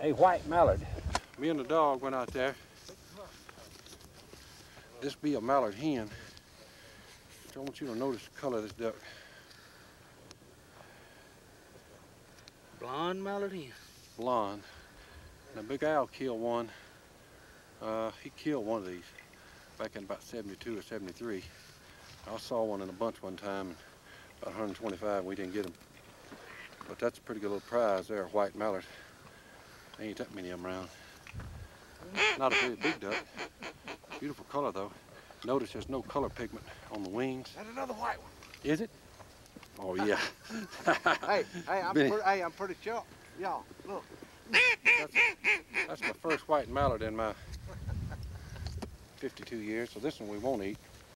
a white mallard. Me and the dog went out there. This be a mallard hen. I want you to notice the color of this duck. Blonde mallard hen. Blonde. Now Big Al killed one. Uh, he killed one of these back in about 72 or 73. I saw one in a bunch one time, about 125, we didn't get him. But that's a pretty good little prize there, a white mallard. There ain't that many of them around. Not a very big duck. Beautiful color though. Notice there's no color pigment on the wings. And another white one. Is it? Oh yeah. hey, hey, I'm pretty, hey, I'm pretty sure. Y'all, look. that's, that's my first white mallard in my 52 years, so this one we won't eat.